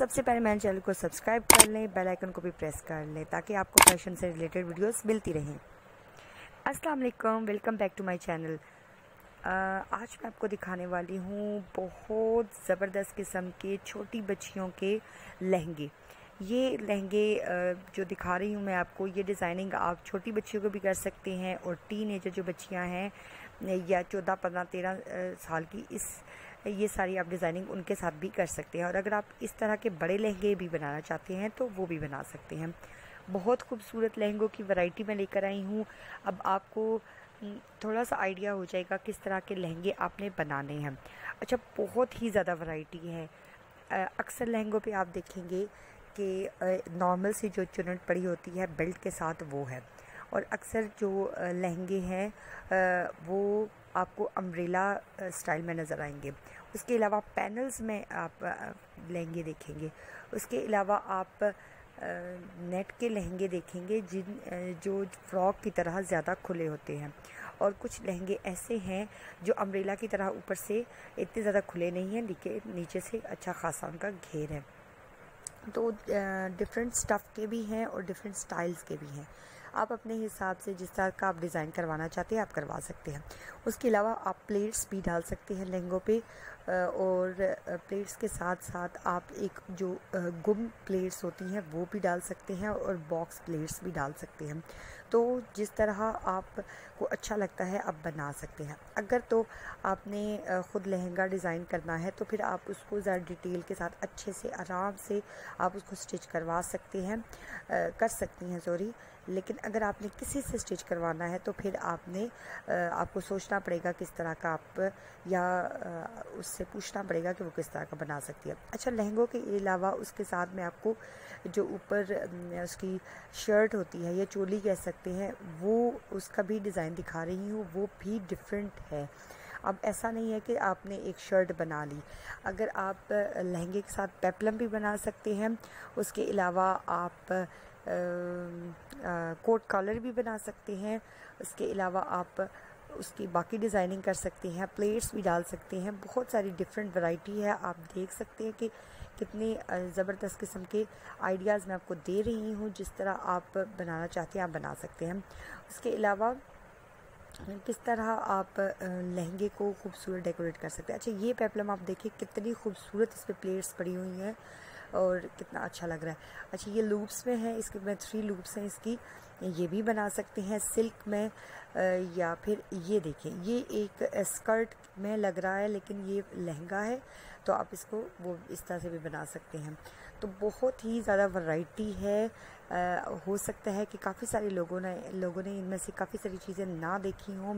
सबसे पहले मेरे चैनल को सब्सक्राइब कर लें, बेल आइकन को भी प्रेस कर लें, ताकि आपको फ़ैशन से रिलेटेड वीडियोस मिलती रहें। अस्सलाम वालेकुम welcome back to my channel. आज मैं आपको दिखाने वाली हूँ बहुत ज़बरदस्त किस्म के छोटी बच्चियों के लहंगे। ये लहंगे जो दिखा रही हूँ मैं आपको, ये डिज़ाइनिंग आप छोटी बच्चियों को भी कर सकते हैं और टीन एजर जो बच्चियाँ हैं, या चौदह, पंद्रह, तेरह साल की, इस, ये सारी आप डिज़ाइनिंग उनके साथ भी कर सकते हैं। और अगर आप इस तरह के बड़े लहंगे भी बनाना चाहते हैं तो वो भी बना सकते हैं। बहुत खूबसूरत लहंगों की वैरायटी मैं लेकर आई हूँ। अब आपको थोड़ा सा आइडिया हो जाएगा किस तरह के लहंगे आपने बनाने हैं। अच्छा बहुत ही ज़्यादा वैरायटी है। अक्सर लहंगों पे आप देखेंगे कि नॉर्मल सी जो चुनट पड़ी होती है बेल्ट के साथ वो है। और अक्सर जो लहंगे हैं वो आपको अम्ब्रेला स्टाइल में नज़र आएँगे। उसके अलावा पैनल्स में आप लहंगे देखेंगे। उसके अलावा आप नेट के लहंगे देखेंगे, जिन जो फ्रॉक की तरह ज़्यादा खुले होते हैं। और कुछ लहंगे ऐसे हैं, जो अम्ब्रेला की तरह ऊपर से इतने ज़्यादा खुले नहीं हैं, लेकिन नीचे से अच्छा खासा उनका घेर है। तो डिफरेंट स्टफ़ के भी हैं और डिफरेंट स्टाइल्स के भी हैं। आप अपने हिसाब से जिस तरह का आप डिज़ाइन करवाना चाहते हैं, आप करवा सकते हैं। उसके अलावा आप प्लेट्स भी डाल सकते हैं लहंगों पे। और प्लेट्स के साथ साथ आप एक जो गुम प्लेट्स होती हैं, वो भी डाल सकते हैं और बॉक्स प्लेट्स भी डाल सकते हैं। तो जिस तरह आपको अच्छा लगता है, आप बना सकते हैं। अगर तो आपने ख़ुद लहंगा डिज़ाइन करना है तो फिर आप उसको ज़्यादा डिटेल के साथ अच्छे से, आराम से आप उसको स्टिच करवा सकते हैं। कर सकती हैं सॉरी लेकिन अगर आपने किसी से स्टिच करवाना है तो फिर आपने आपको सोचना पड़ेगा किस तरह का आप, या उससे पूछना पड़ेगा कि वो किस तरह का बना सकती है। अच्छा लहंगों के अलावा उसके साथ में आपको जो ऊपर उसकी शर्ट होती है या चोली कह सकते हैं, वो उसका भी डिज़ाइन दिखा रही हूँ, वो भी डिफरेंट है। अब ऐसा नहीं है कि आपने एक शर्ट बना ली। अगर आप लहंगे के साथ पेपलम भी बना सकते हैं, उसके अलावा आप कोट कॉलर भी बना सकते हैं, उसके अलावा आप उसकी बाकी डिज़ाइनिंग कर सकते हैं प्लेट्स भी डाल सकते हैं। बहुत सारी डिफरेंट वैरायटी है। आप देख सकते हैं कि कितने ज़बरदस्त किस्म के आइडियाज़ मैं आपको दे रही हूँ, जिस तरह आप बनाना चाहते हैं, आप बना सकते हैं। उसके अलावा, किस तरह आप लहंगे को खूबसूरत डेकोरेट कर सकते हैं। अच्छा ये पेपलम आप देखिए, कितनी खूबसूरत इस पर प्लेट्स पड़ी हुई हैं। और कितना अच्छा लग रहा है। अच्छा ये लूप्स में है इसके में थ्री लूप्स हैं इसकी। ये भी बना सकते हैं सिल्क में या फिर ये देखें ये एक स्कर्ट में लग रहा है लेकिन ये लहंगा है तो आप इसको वो इस तरह से भी बना सकते हैं। तो बहुत ही ज़्यादा वैरायटी है आ, हो सकता है कि काफ़ी सारे लोगों ने लोगों ने इनमें से काफ़ी सारी चीज़ें ना देखी हों